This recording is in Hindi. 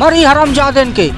मरी हराम जादन के